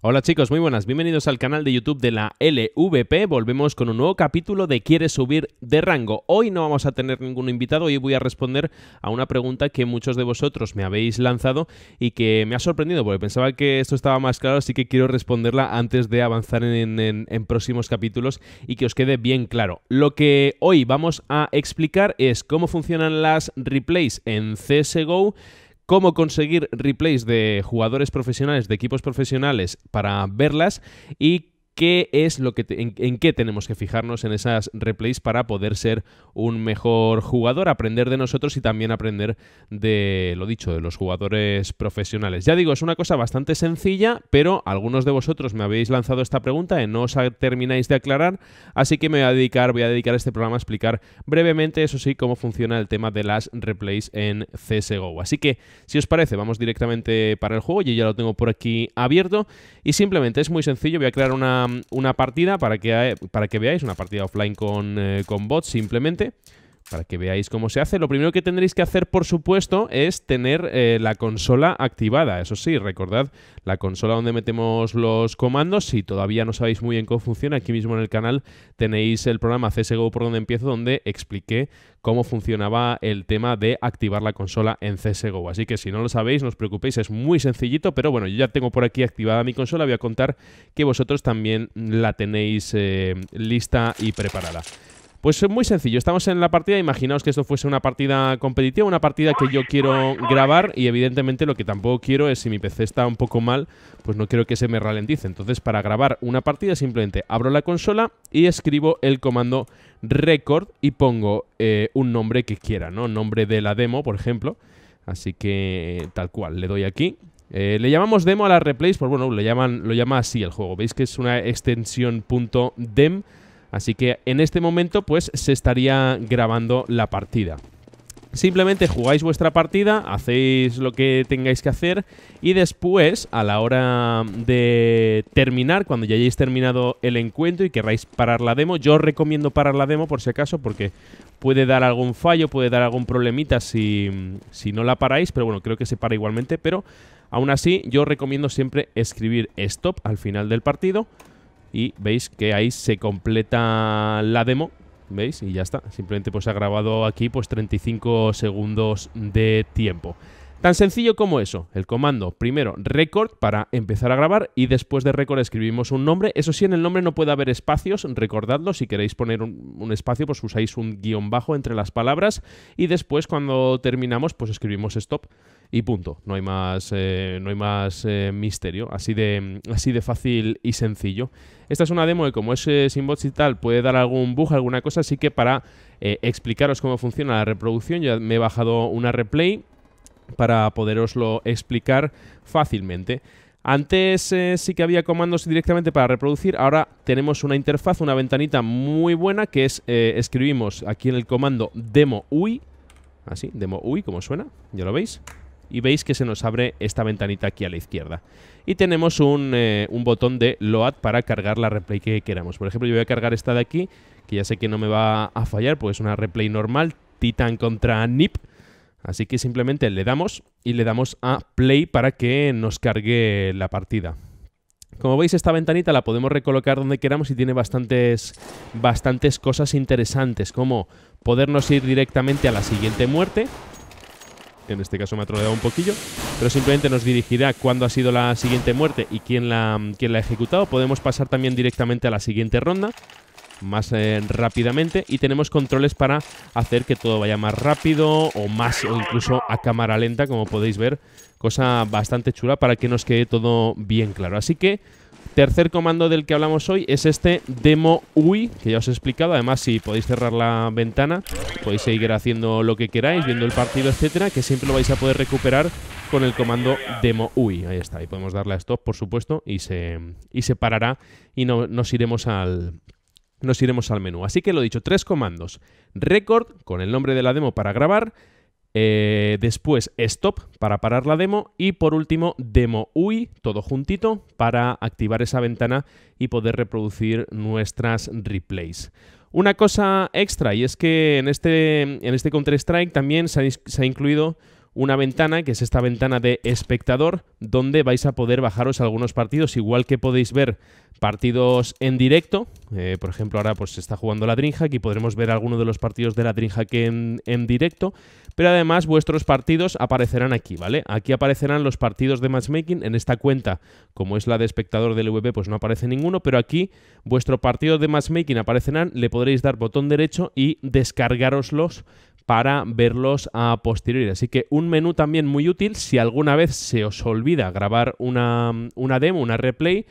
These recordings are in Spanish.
Hola chicos, muy buenas, bienvenidos al canal de YouTube de la LVP. Volvemos con un nuevo capítulo de ¿Quieres subir de rango? Hoy no vamos a tener ningún invitado, hoy voy a responder a una pregunta que muchos de vosotros me habéis lanzado y que me ha sorprendido porque pensaba que esto estaba más claro, así que quiero responderla antes de avanzar en, en próximos capítulos y que os quede bien claro. Lo que hoy vamos a explicar es cómo funcionan las replays en CSGO cómo conseguir replays de jugadores profesionales, de equipos profesionales para verlas y qué es lo que en, qué tenemos que fijarnos en esas replays para poder ser un mejor jugador, aprender de nosotros y también aprender de lo dicho, de los jugadores profesionales. Ya digo, es una cosa bastante sencilla, pero algunos de vosotros me habéis lanzado esta pregunta y no os termináis de aclarar, así que me voy a dedicar, voy a dedicar este programa a explicar brevemente, eso sí, cómo funciona el tema de las replays en CSGO. Así que, si os parece, vamos directamente para el juego, yo ya lo tengo por aquí abierto y simplemente es muy sencillo, voy a crear una una, partida para que, para que veáis, una partida offline con, eh, con bots simplemente para que veáis cómo se hace. Lo primero que tendréis que hacer, por supuesto, es tener eh, la consola activada. Eso sí, recordad la consola donde metemos los comandos. Si todavía no sabéis muy bien cómo funciona, aquí mismo en el canal tenéis el programa CSGO por donde empiezo, donde expliqué cómo funcionaba el tema de activar la consola en CSGO. Así que si no lo sabéis, no os preocupéis, es muy sencillito, pero bueno, yo ya tengo por aquí activada mi consola, voy a contar que vosotros también la tenéis eh, lista y preparada. Pues es muy sencillo, estamos en la partida, imaginaos que esto fuese una partida competitiva, una partida que yo quiero grabar y evidentemente lo que tampoco quiero es si mi PC está un poco mal, pues no quiero que se me ralentice. Entonces para grabar una partida simplemente abro la consola y escribo el comando record y pongo eh, un nombre que quiera, ¿no? Nombre de la demo, por ejemplo. Así que tal cual, le doy aquí. Eh, le llamamos demo a las replays, pues bueno, le llaman, lo llama así el juego. Veis que es una extensión .dem Así que en este momento pues se estaría grabando la partida. Simplemente jugáis vuestra partida, hacéis lo que tengáis que hacer y después, a la hora de terminar, cuando ya hayáis terminado el encuentro y querráis parar la demo, yo os recomiendo parar la demo por si acaso porque puede dar algún fallo, puede dar algún problemita si, si no la paráis, pero bueno, creo que se para igualmente, pero aún así yo recomiendo siempre escribir stop al final del partido y veis que ahí se completa la demo, ¿veis? Y ya está, simplemente pues ha grabado aquí pues 35 segundos de tiempo. Tan sencillo como eso, el comando primero record para empezar a grabar y después de record escribimos un nombre. Eso sí, en el nombre no puede haber espacios, recordadlo, si queréis poner un, espacio pues usáis un guion bajo entre las palabras y después cuando terminamos pues escribimos stop y punto. No hay más, eh, no hay más eh, misterio, así de, así de fácil y sencillo. Esta es una demo y como es eh, sin bots y tal, puede dar algún bug, alguna cosa, así que para explicaros cómo funciona la reproducción ya me he bajado una replay para poderoslo explicar fácilmente. Antes sí que había comandos directamente para reproducir, ahora tenemos una interfaz, una ventanita muy buena que es, escribimos aquí en el comando demo UI, así, demo UI, como suena, ya lo veis, y veis que se nos abre esta ventanita aquí a la izquierda. Y tenemos un, eh, un botón de load para cargar la replay que queramos. Por ejemplo, yo voy a cargar esta de aquí, que ya sé que no me va a fallar, pues es una replay normal, Titan contra NIP, Así que simplemente le damos y le damos a play para que nos cargue la partida. Como veis esta ventanita la podemos recolocar donde queramos y tiene bastantes, bastantes cosas interesantes como podernos ir directamente a la siguiente muerte. En este caso me ha troleado un poquillo, pero simplemente nos dirigirá cuándo ha sido la siguiente muerte y quién la, quién la ha ejecutado. Podemos pasar también directamente a la siguiente ronda más eh, rápidamente y tenemos controles para hacer que todo vaya más rápido o más o incluso a cámara lenta como podéis ver cosa bastante chula para que nos quede todo bien claro así que tercer comando del que hablamos hoy es este demo UI que ya os he explicado además si podéis cerrar la ventana podéis seguir haciendo lo que queráis viendo el partido etcétera que siempre lo vais a poder recuperar con el comando demo UI ahí está y podemos darle a stop por supuesto y se, y se parará y no, nos iremos al nos iremos al menú. Así que lo dicho, tres comandos. Record, con el nombre de la demo para grabar. Eh, después stop para parar la demo. Y por último, demo UI, todo juntito, para activar esa ventana y poder reproducir nuestras replays. Una cosa extra, y es que en este, en este Counter-Strike también se ha, incluido una ventana, que es esta ventana de espectador, donde vais a poder bajaros algunos partidos, igual que podéis ver partidos en directo. Eh, por ejemplo, ahora pues se está jugando la Dreamhack y podremos ver algunos de los partidos de la Dreamhack en, en directo. Pero además vuestros partidos aparecerán aquí, ¿vale? Aquí aparecerán los partidos de matchmaking. En esta cuenta, como es la de espectador del VP, pues no aparece ninguno. Pero aquí vuestro partido de matchmaking aparecerán. Le podréis dar botón derecho y descargaroslos para verlos a posteriori. Así que un menú también muy útil si alguna vez se os olvida grabar una, una demo, una replay,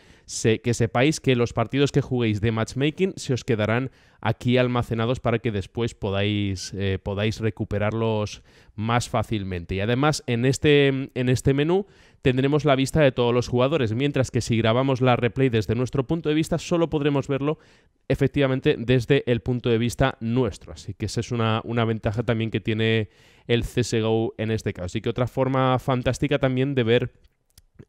que sepáis que los partidos que juguéis de matchmaking se os quedarán aquí almacenados para que después podáis, eh, podáis recuperarlos más fácilmente. Y además en este, en este menú tendremos la vista de todos los jugadores, mientras que si grabamos la replay desde nuestro punto de vista solo podremos verlo efectivamente desde el punto de vista nuestro. Así que esa es una, una ventaja también que tiene el CSGO en este caso. Así que otra forma fantástica también de ver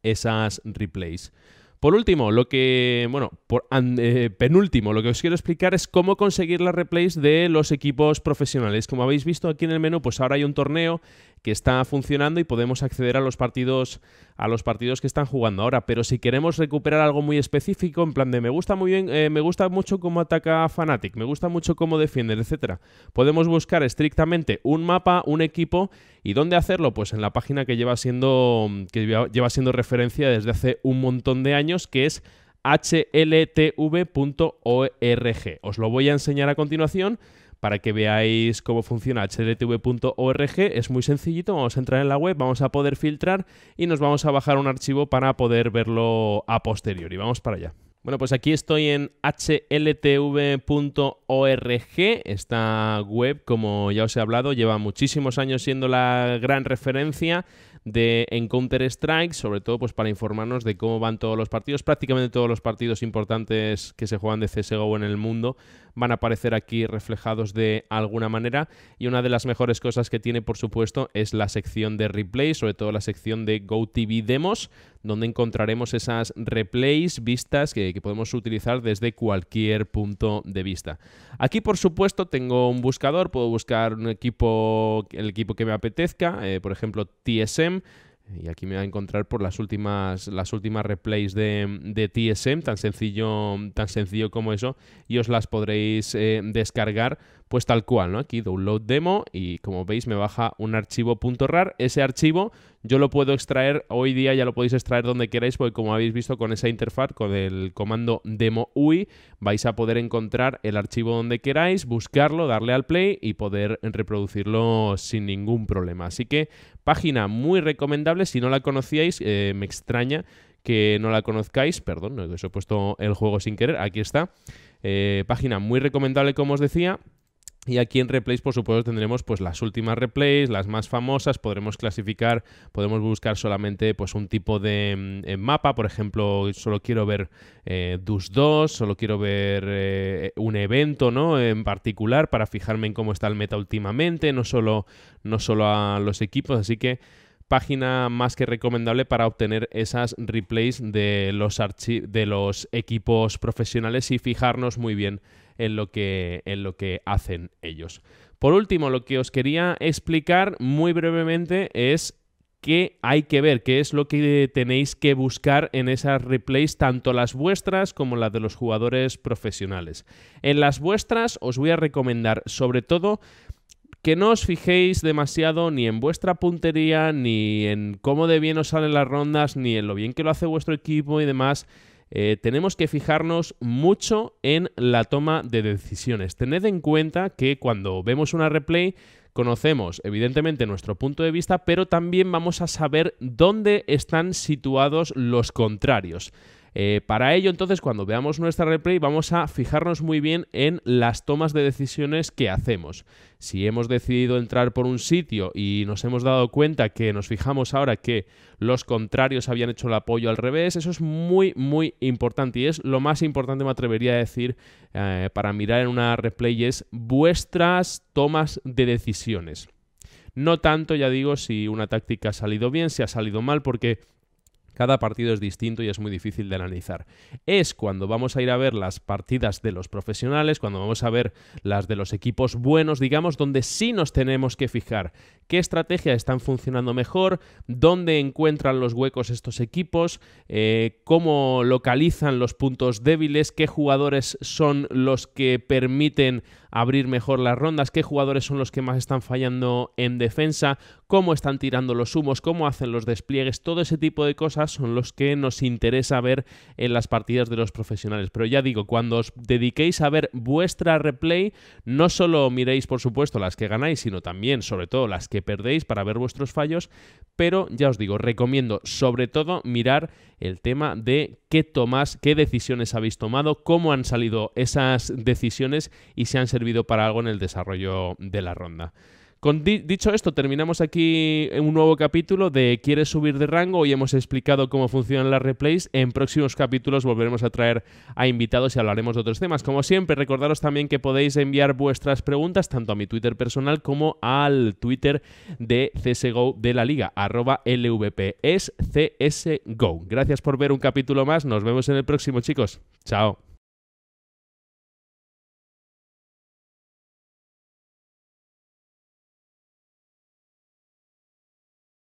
esas replays. Por último, lo que, bueno, por, eh, penúltimo, lo que os quiero explicar es cómo conseguir las replays de los equipos profesionales. Como habéis visto aquí en el menú, pues ahora hay un torneo que está funcionando y podemos acceder a los partidos a los partidos que están jugando ahora. Pero si queremos recuperar algo muy específico, en plan de me gusta muy bien, eh, me gusta mucho cómo ataca Fnatic, me gusta mucho cómo defiende, etcétera, podemos buscar estrictamente un mapa, un equipo y dónde hacerlo, pues en la página que lleva siendo que lleva siendo referencia desde hace un montón de años, que es hltv.org. Os lo voy a enseñar a continuación para que veáis cómo funciona hltv.org. Es muy sencillito, vamos a entrar en la web, vamos a poder filtrar y nos vamos a bajar un archivo para poder verlo a posteriori. Vamos para allá. Bueno, pues aquí estoy en hltv.org. Esta web, como ya os he hablado, lleva muchísimos años siendo la gran referencia de en Counter-Strike, sobre todo pues para informarnos de cómo van todos los partidos. Prácticamente todos los partidos importantes que se juegan de CSGO en el mundo van a aparecer aquí reflejados de alguna manera. Y una de las mejores cosas que tiene, por supuesto, es la sección de replay, sobre todo la sección de GoTV Demos, donde encontraremos esas replays vistas que, podemos utilizar desde cualquier punto de vista. Aquí, por supuesto, tengo un buscador, puedo buscar un equipo, el equipo que me apetezca, eh, por ejemplo, TSM. Y aquí me va a encontrar por las últimas, las últimas replays de, TSM, tan sencillo, tan sencillo como eso, y os las podréis eh, descargar pues tal cual, ¿no? Aquí download demo y como veis me baja un archivo .rar. Ese archivo yo lo puedo extraer, hoy día ya lo podéis extraer donde queráis porque como habéis visto con esa interfaz, con el comando demo UI, vais a poder encontrar el archivo donde queráis, buscarlo, darle al play y poder reproducirlo sin ningún problema. Así que página muy recomendable, si no la conocíais, eh, me extraña que no la conozcáis, perdón, os he puesto el juego sin querer, aquí está. Eh, página muy recomendable como os decía y aquí en replays, por supuesto, tendremos pues las últimas replays, las más famosas, podremos clasificar, podemos buscar solamente pues un tipo de mm, mapa, por ejemplo, solo quiero ver eh, DUS 2, solo quiero ver eh, un evento, ¿no? En particular para fijarme en cómo está el meta últimamente, no solo, no solo a los equipos, así que página más que recomendable para obtener esas replays de los, de los equipos profesionales y fijarnos muy bien en lo, que, en lo que hacen ellos. Por último, lo que os quería explicar muy brevemente es qué hay que ver, qué es lo que tenéis que buscar en esas replays, tanto las vuestras como las de los jugadores profesionales. En las vuestras os voy a recomendar sobre todo que no os fijéis demasiado ni en vuestra puntería, ni en cómo de bien os salen las rondas, ni en lo bien que lo hace vuestro equipo y demás. Eh, tenemos que fijarnos mucho en la toma de decisiones. Tened en cuenta que cuando vemos una replay conocemos evidentemente nuestro punto de vista, pero también vamos a saber dónde están situados los contrarios. Eh, para ello, entonces, cuando veamos nuestra replay, vamos a fijarnos muy bien en las tomas de decisiones que hacemos. Si hemos decidido entrar por un sitio y nos hemos dado cuenta que nos fijamos ahora que los contrarios habían hecho el apoyo al revés, eso es muy, muy importante y es lo más importante, me atrevería a decir, eh, para mirar en una replay, es vuestras tomas de decisiones. No tanto, ya digo, si una táctica ha salido bien, si ha salido mal, porque cada partido es distinto y es muy difícil de analizar. Es cuando vamos a ir a ver las partidas de los profesionales, cuando vamos a ver las de los equipos buenos, digamos, donde sí nos tenemos que fijar qué estrategias están funcionando mejor, dónde encuentran los huecos estos equipos, eh, cómo localizan los puntos débiles, qué jugadores son los que permiten abrir mejor las rondas, qué jugadores son los que más están fallando en defensa, cómo están tirando los humos, cómo hacen los despliegues, todo ese tipo de cosas son los que nos interesa ver en las partidas de los profesionales. Pero ya digo, cuando os dediquéis a ver vuestra replay, no solo miréis por supuesto las que ganáis, sino también sobre todo las que perdéis para ver vuestros fallos, pero ya os digo, recomiendo sobre todo mirar el tema de qué tomas, qué decisiones habéis tomado, cómo han salido esas decisiones y si han servido para algo en el desarrollo de la ronda. Con dicho esto, terminamos aquí un nuevo capítulo de ¿Quieres subir de rango? Hoy hemos explicado cómo funcionan las replays. En próximos capítulos volveremos a traer a invitados y hablaremos de otros temas. Como siempre, recordaros también que podéis enviar vuestras preguntas tanto a mi Twitter personal como al Twitter de CSGO de la Liga, arroba LVP. Es CSGO. Gracias por ver un capítulo más. Nos vemos en el próximo, chicos. Chao.